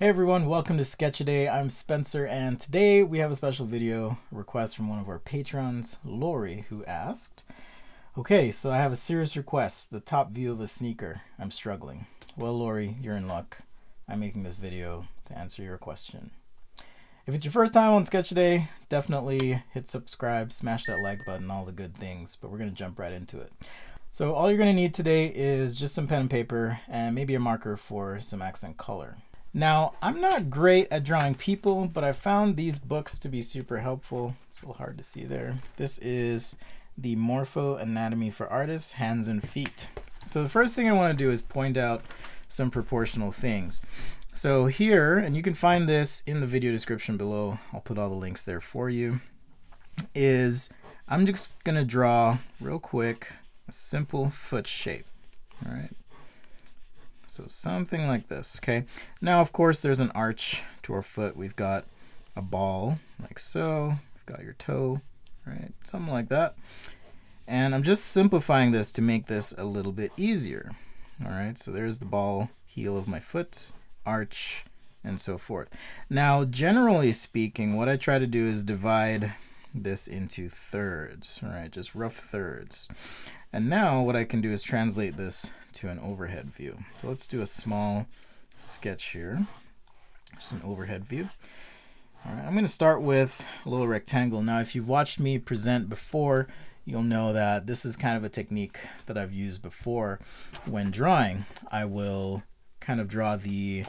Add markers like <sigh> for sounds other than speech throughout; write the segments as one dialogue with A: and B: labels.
A: Hey everyone, welcome to Sketchaday. I'm Spencer, and today we have a special video request from one of our patrons, Lori, who asked, Okay, so I have a serious request, the top view of a sneaker. I'm struggling. Well, Lori, you're in luck. I'm making this video to answer your question. If it's your first time on Sketchaday, definitely hit subscribe, smash that like button, all the good things, but we're going to jump right into it. So all you're going to need today is just some pen and paper and maybe a marker for some accent color. Now, I'm not great at drawing people, but I found these books to be super helpful. It's a little hard to see there. This is the Morpho Anatomy for Artists, Hands and Feet. So the first thing I want to do is point out some proportional things. So here, and you can find this in the video description below, I'll put all the links there for you, is I'm just to draw real quick a simple foot shape. All right. So something like this, okay? Now, of course, there's an arch to our foot. We've got a ball, like so. We've got your toe, right? Something like that. And I'm just simplifying this to make this a little bit easier. All right, so there's the ball heel of my foot arch, and so forth. Now, generally speaking, what I try to do is divide this into thirds, right, just rough thirds. And now what I can do is translate this to an overhead view. So let's do a small sketch here, just an overhead view. All right, I'm going to start with a little rectangle. Now, if you've watched me present before, you'll know that this is kind of a technique that I've used before when drawing. I will kind of draw the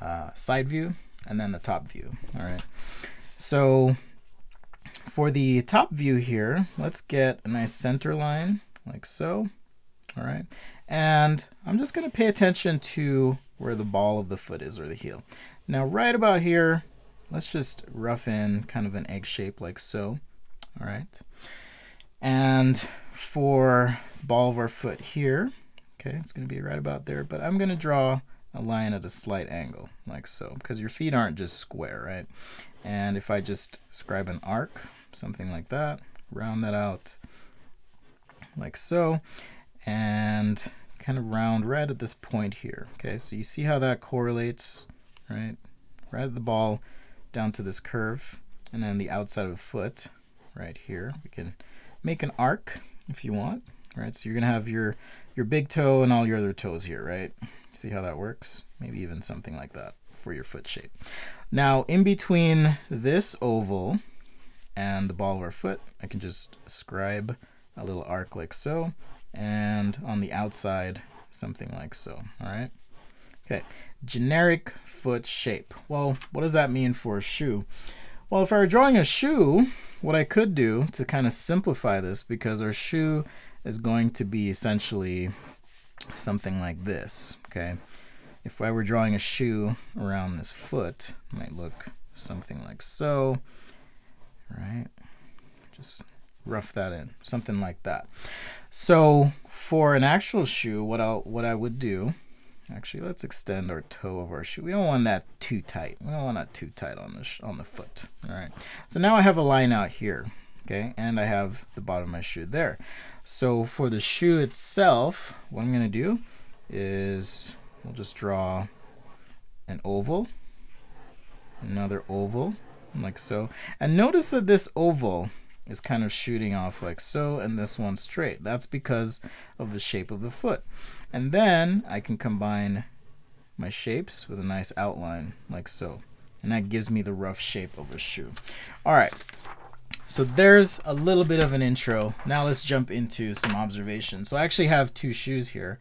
A: uh, side view and then the top view. All right. So for the top view here, let's get a nice center line like so. All right. And I'm just going to pay attention to where the ball of the foot is or the heel. Now right about here, let's just rough in kind of an egg shape like so. All right. And for ball of our foot here, Okay, it's going to be right about there, but I'm going to draw a line at a slight angle, like so, because your feet aren't just square, right? And if I just scribe an arc, something like that, round that out like so, and kind of round right at this point here. Okay, so you see how that correlates, right? Right at the ball down to this curve, and then the outside of the foot right here. We can make an arc if you want, right? So you're to have your your big toe and all your other toes here, right? See how that works? Maybe even something like that for your foot shape. Now, in between this oval and the ball of our foot, I can just scribe a little arc like so, and on the outside, something like so, all right? Okay, generic foot shape. Well, what does that mean for a shoe? Well, if I were drawing a shoe, what I could do to kind of simplify this, because our shoe is going to be essentially something like this, okay? If I were drawing a shoe around this foot, it might look something like so, right? Just rough that in, something like that. So for an actual shoe, what I'll what I would do, actually, let's extend our toe of our shoe. We don't want that too tight. We don't want that too tight on the on the foot. All right. So now I have a line out here okay and I have the bottom of my shoe there so for the shoe itself what I'm gonna do is we'll just draw an oval another oval like so and notice that this oval is kind of shooting off like so and this one straight that's because of the shape of the foot and then I can combine my shapes with a nice outline like so and that gives me the rough shape of a shoe all right so there's a little bit of an intro. Now let's jump into some observations. So I actually have two shoes here.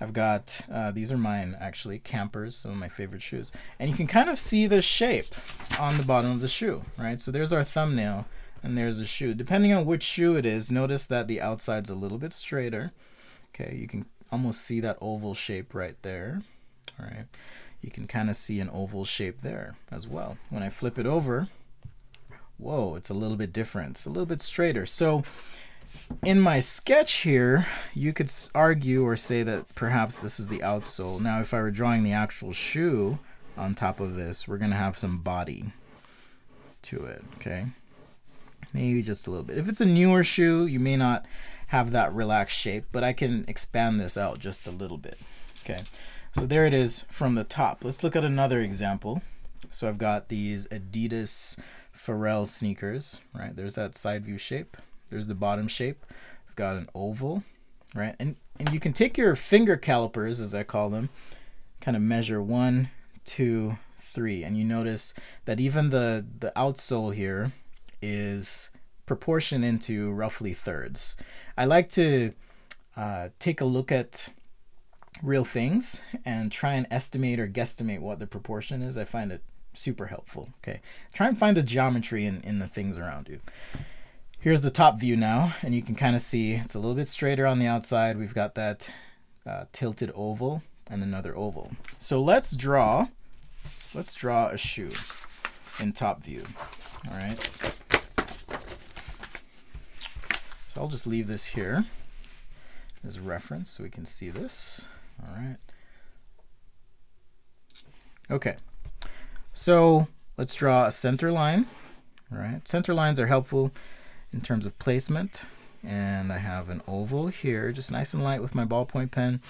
A: I've got, uh, these are mine actually, campers, some of my favorite shoes. And you can kind of see the shape on the bottom of the shoe, right? So there's our thumbnail and there's a shoe. Depending on which shoe it is, notice that the outside's a little bit straighter. Okay, you can almost see that oval shape right there, all right? You can kind of see an oval shape there as well. When I flip it over, whoa, it's a little bit different. It's a little bit straighter. So in my sketch here, you could argue or say that perhaps this is the outsole. Now, if I were drawing the actual shoe on top of this, we're going to have some body to it, okay? Maybe just a little bit. If it's a newer shoe, you may not have that relaxed shape, but I can expand this out just a little bit, Okay, so there it is from the top. Let's look at another example. So I've got these Adidas Pharrell sneakers, right? There's that side view shape. There's the bottom shape. I've got an oval, right? And, and you can take your finger calipers, as I call them, kind of measure one, two, three. And you notice that even the, the outsole here is proportioned into roughly thirds. I like to uh, take a look at real things and try and estimate or guesstimate what the proportion is. I find it super helpful. Okay, try and find the geometry in, in the things around you. Here's the top view now, and you can kind of see it's a little bit straighter on the outside. We've got that uh, tilted oval and another oval. So let's draw, let's draw a shoe in top view. All right. So I'll just leave this here as reference so we can see this. All right. Okay. So let's draw a center line. All right. Center lines are helpful in terms of placement. And I have an oval here, just nice and light with my ballpoint pen.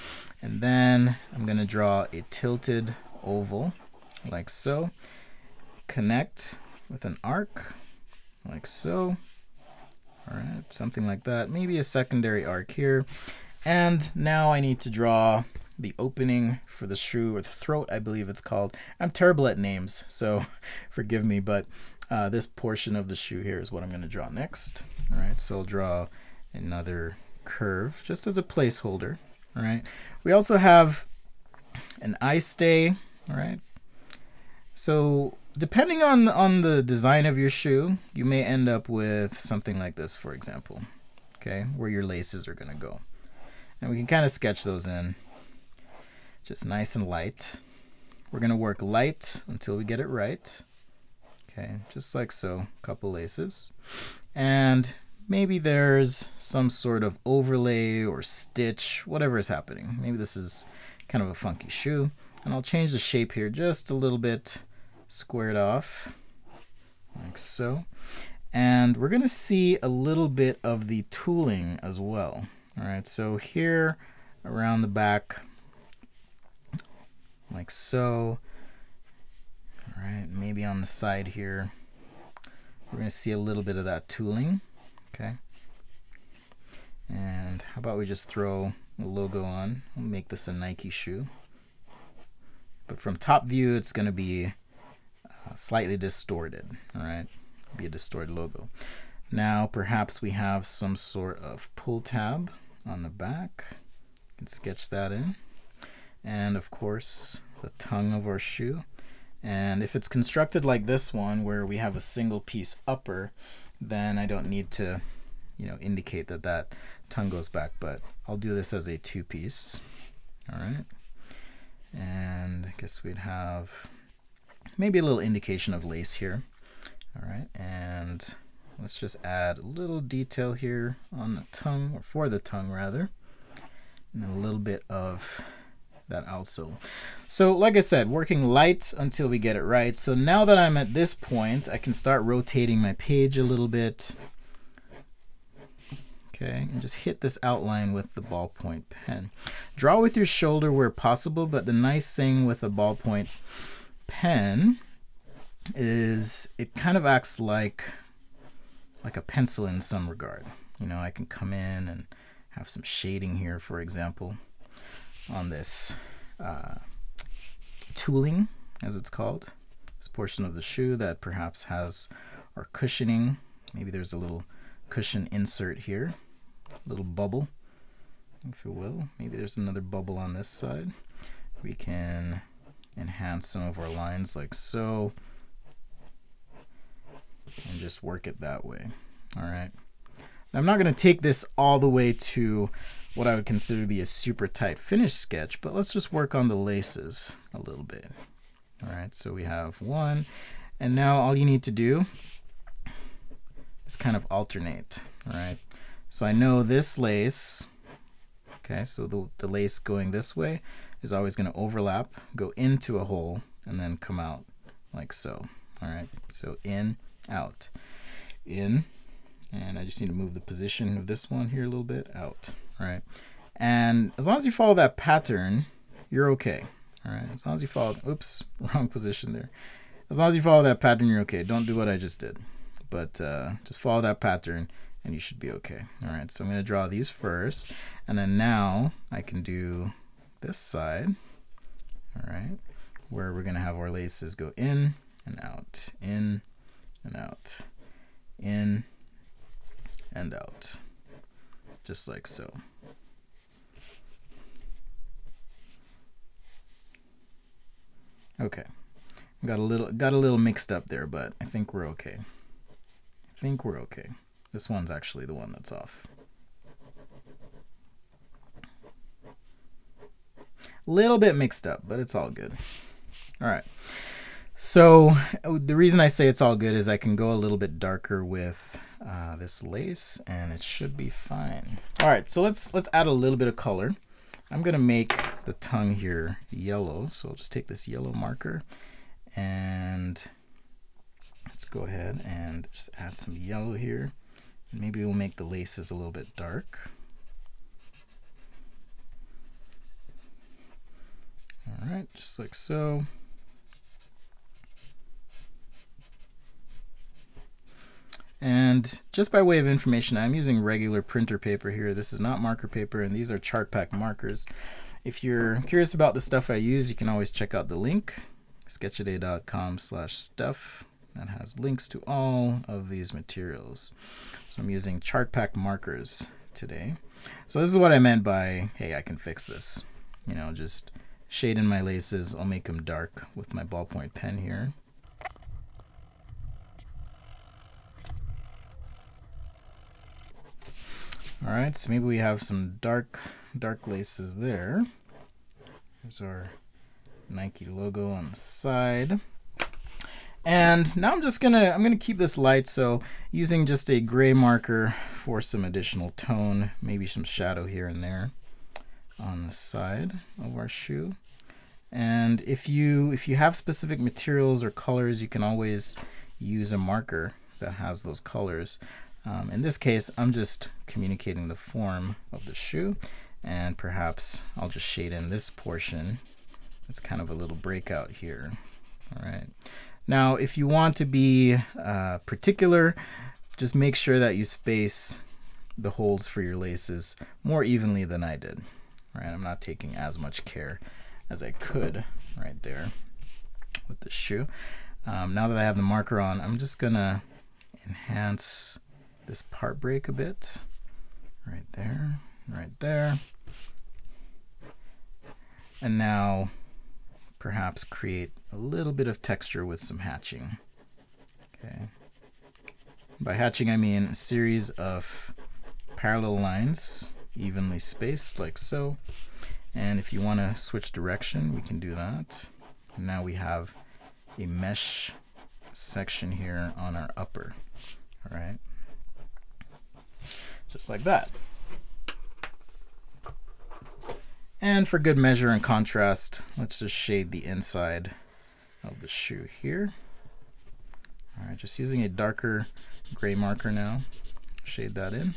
A: And then I'm going to draw a tilted oval like so. Connect with an arc like so. All right, something like that. Maybe a secondary arc here. And now I need to draw the opening for the shoe or the throat, I believe it's called. I'm terrible at names, so <laughs> forgive me, but uh, this portion of the shoe here is what I'm going to draw next. All right, so I'll draw another curve just as a placeholder. All right, we also have an eye stay. All right, so depending on on the design of your shoe, you may end up with something like this, for example. Okay, where your laces are going to go, and we can kind of sketch those in just nice and light. We're going to work light until we get it right. Okay, just like so, couple laces. And maybe there's some sort of overlay or stitch, whatever is happening. Maybe this is kind of a funky shoe. And I'll change the shape here just a little bit, squared off, like so. And we're to see a little bit of the tooling as well. All right, so here around the back, like so. Right, maybe on the side here, we're to see a little bit of that tooling. Okay. And how about we just throw a logo on? We'll make this a Nike shoe. But from top view, it's to be uh, slightly distorted. All right, be a distorted logo. Now, perhaps we have some sort of pull tab on the back. You can sketch that in and of course the tongue of our shoe. And if it's constructed like this one where we have a single piece upper, then I don't need to, you know, indicate that that tongue goes back, but I'll do this as a two piece. All right. And I guess we'd have maybe a little indication of lace here. All right. And let's just add a little detail here on the tongue, or for the tongue rather, and a little bit of that also. So like I said, working light until we get it right. So now that I'm at this point, I can start rotating my page a little bit. Okay, and just hit this outline with the ballpoint pen. Draw with your shoulder where possible, but the nice thing with a ballpoint pen is it kind of acts like like a pencil in some regard. You know, I can come in and have some shading here, for example on this uh, tooling, as it's called, this portion of the shoe that perhaps has our cushioning. Maybe there's a little cushion insert here, a little bubble, if you will. Maybe there's another bubble on this side. We can enhance some of our lines like so and just work it that way. All right. I'm not going to take this all the way to what I would consider to be a super tight finish sketch, but let's just work on the laces a little bit. All right, so we have one, and now all you need to do is kind of alternate, all right? So I know this lace, okay, so the, the lace going this way is always gonna overlap, go into a hole, and then come out like so, all right? So in, out, in, and I just need to move the position of this one here a little bit, out right? And as long as you follow that pattern, you're okay. All right, as long as you follow, oops, <laughs> wrong position there. As long as you follow that pattern, you're okay. Don't do what I just did, but uh, just follow that pattern and you should be okay. All right, so I'm gonna draw these first, and then now I can do this side, all right, where we're gonna have our laces go in and out, in and out, in and out, just like so. Okay. Got a little got a little mixed up there, but I think we're okay. I think we're okay. This one's actually the one that's off. A Little bit mixed up, but it's all good. All right. So the reason I say it's all good is I can go a little bit darker with uh, this lace and it should be fine. All right, so let's let's add a little bit of color. I'm gonna make the tongue here yellow. So I'll just take this yellow marker and let's go ahead and just add some yellow here. Maybe we'll make the laces a little bit dark. All right, just like so. And just by way of information, I'm using regular printer paper here. This is not marker paper, and these are Chartpak markers. If you're curious about the stuff I use, you can always check out the link, sketchaday.com slash stuff. That has links to all of these materials. So I'm using Chartpak markers today. So this is what I meant by, hey, I can fix this. You know, just shade in my laces. I'll make them dark with my ballpoint pen here. All right, so maybe we have some dark, dark laces there. There's our Nike logo on the side. And now I'm just gonna, I'm gonna keep this light. So using just a gray marker for some additional tone, maybe some shadow here and there on the side of our shoe. And if you, if you have specific materials or colors, you can always use a marker that has those colors. Um, in this case, I'm just communicating the form of the shoe and perhaps I'll just shade in this portion. It's kind of a little breakout here. All right. Now, if you want to be uh, particular, just make sure that you space the holes for your laces more evenly than I did. All right, I'm not taking as much care as I could right there with the shoe. Um, now that I have the marker on, I'm just gonna enhance this part break a bit. Right there, right there. And now perhaps create a little bit of texture with some hatching. Okay. By hatching, I mean a series of parallel lines, evenly spaced like so. And if you want to switch direction, we can do that. Now we have a mesh section here on our upper. All right just like that. And for good measure and contrast, let's just shade the inside of the shoe here. All right, just using a darker gray marker now, shade that in.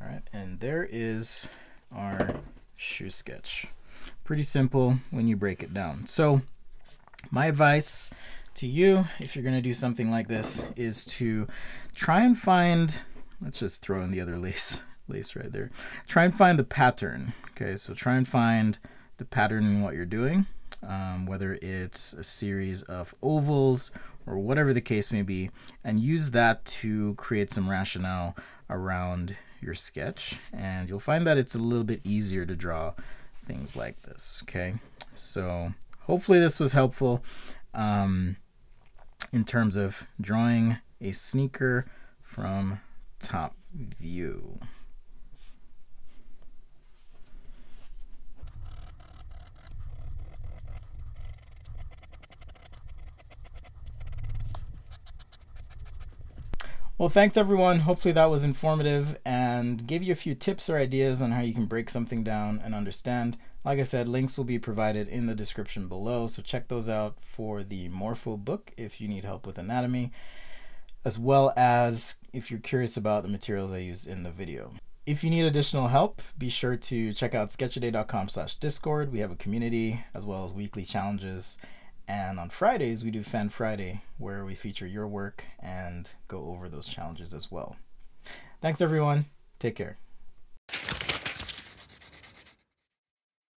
A: All right, and there is our shoe sketch. Pretty simple when you break it down. So my advice to you, if you're gonna do something like this, is to try and find, let's just throw in the other <laughs> lace, lace right there. Try and find the pattern. Okay, so try and find the pattern in what you're doing, um, whether it's a series of ovals or whatever the case may be, and use that to create some rationale around your sketch. And you'll find that it's a little bit easier to draw things like this, okay? So hopefully this was helpful um, in terms of drawing a sneaker from top view. Well, thanks everyone. Hopefully that was informative and gave you a few tips or ideas on how you can break something down and understand. Like I said, links will be provided in the description below, so check those out for the Morpho book if you need help with anatomy as well as if you're curious about the materials I used in the video. if you need additional help, be sure to check out sketchaday.com slash discord. We have a community as well as weekly challenges. And on Fridays, we do Fan Friday, where we feature your work and go over those challenges as well. Thanks, everyone. Take care.